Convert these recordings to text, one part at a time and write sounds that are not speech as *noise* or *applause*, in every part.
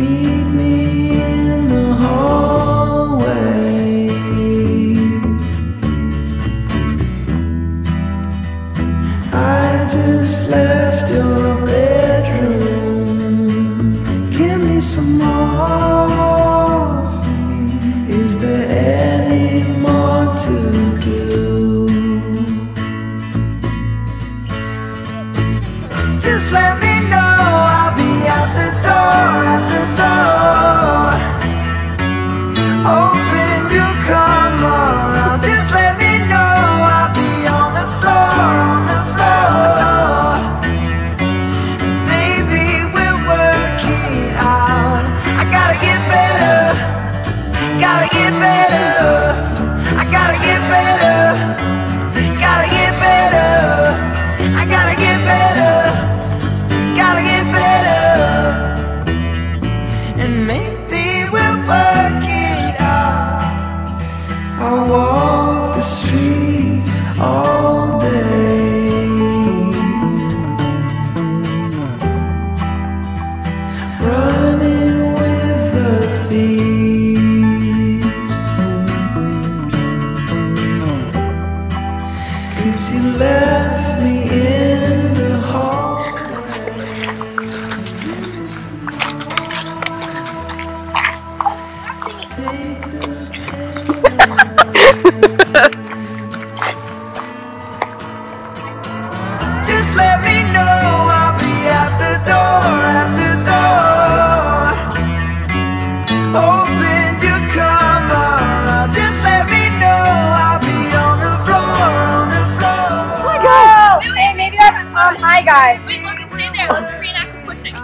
be guy. Wait, Logan, stay there. Let's reenact the pushing.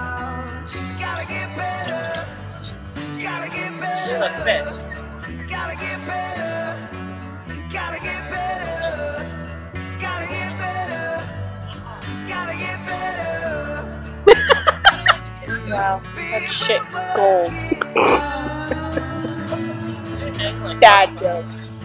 Wow, that shit gold. *laughs* Dad jokes.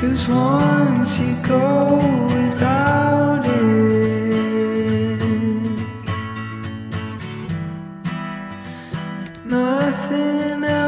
Cause once you go without it Nothing else